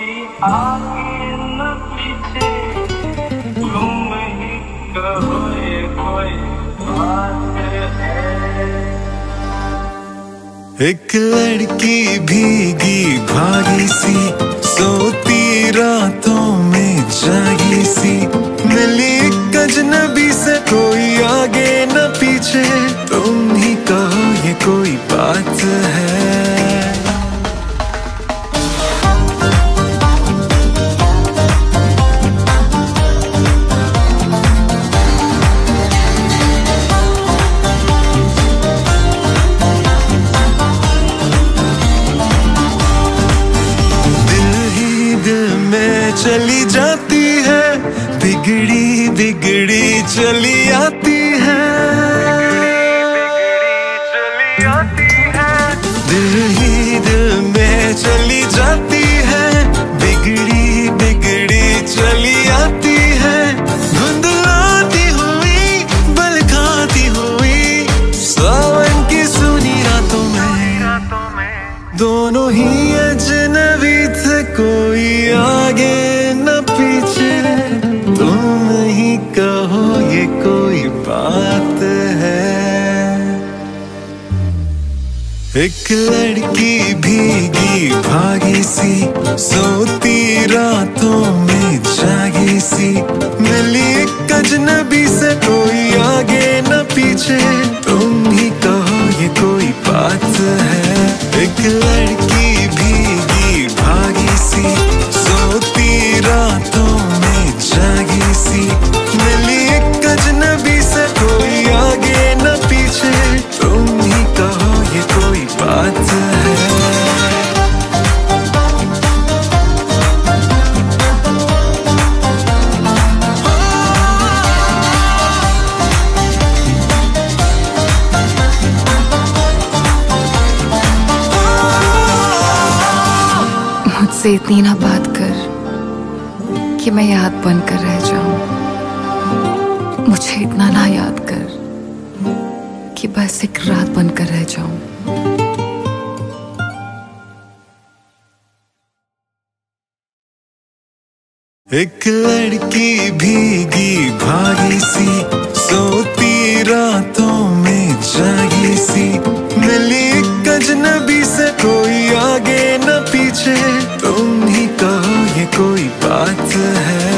आगे न पीछे। तुम ही ये कोई एक लड़की भीगी भागी सी, सोती रातों में जागी सी। मिली एक अजनबी से कोई आगे न पीछे। तुम ही कहो ये कोई चली जाती है, बिगड़ी बिगड़ी चली आती है। दिल ही दिल में चली जाती है, बिगड़ी बिगड़ी चली आती है। धुंधलाती हुई बल खाती हुई, सावन की सुनी रातों में। दोनों ही अजनबी थे, कोई आगे एक लड़की भीगी, भागी सी, सोती रातों में जागी सी। मिली एक अजनबी से कोई आगे न पीछे। तुम ही कहो, ये कोई बात है। एक लड़की मुझसे इतनी ना बात कर कि मैं याद बनकर रह जाऊँ। मुझे इतना ना याद कर कि बस एक रात बनकर रह जाऊँ। एक लड़की भीगी भागी सी, सोती रातों में जागी। पीछे तुम ही कहो ये कोई बात है।